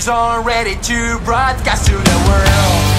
already zone ready to broadcast to the world.